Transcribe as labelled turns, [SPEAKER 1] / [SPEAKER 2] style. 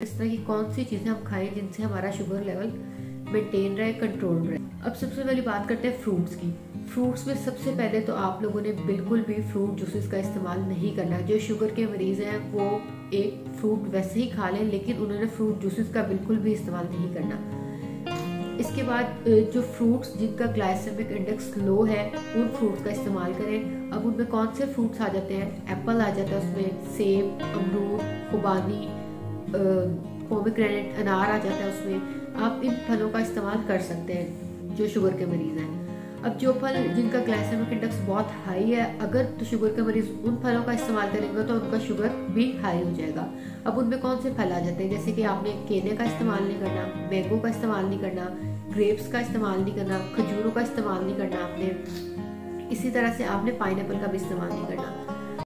[SPEAKER 1] इस तरह की कौन सी चीज़ें हम खाएँ जिनसे हमारा शुगर लेवल मेंटेन रहे कंट्रोल रहे। अब सबसे पहले बात करते हैं फ्रूट्स की। फ्रूट्स में सबसे पहले तो आप लोगों ने बिल्कुल भी फ्रूट जूसेस का इस्तेमाल नहीं करना। जो शुगर के मरीज़ हैं, वो एक फ्रूट वैसे ही खा लें, लेकिन उन्होंने फ्रूट जूसेस का बिल्कुल भी इस्तेमाल नहीं करना। इसके बाद जो फ्रूट्स जिनका ग्लाइसेमिक इंडेक्स लो है, उन फ्रूट्स का इस्तेमाल करें। अब उनमें कौन से फ्रूट्स आ जाते हैं? एप्पल आ जाता है उसमें, सेब, अमरूद, खुबानी पोमिग्रेनेट अनार आ जाता है उसमें। आप इन फलों का इस्तेमाल कर सकते हैं, जो शुगर के मरीज़ हैं। अब जो फल जिनका ग्लाइसेमिक इंडेक्स बहुत हाई है, अगर तो शुगर के मरीज़ उन फलों का इस्तेमाल करेंगे तो उनका शुगर भी हाई हो जाएगा। अब उनमें कौन से फल आ जाते हैं? जैसे कि आपने केले का इस्तेमाल नहीं करना मैंगो का इस्तेमाल नहीं करना ग्रेप्स का इस्तेमाल नहीं करना, खजूरों का इस्तेमाल नहीं करना आपने। इसी तरह से आपने पाइन का भी इस्तेमाल नहीं करना।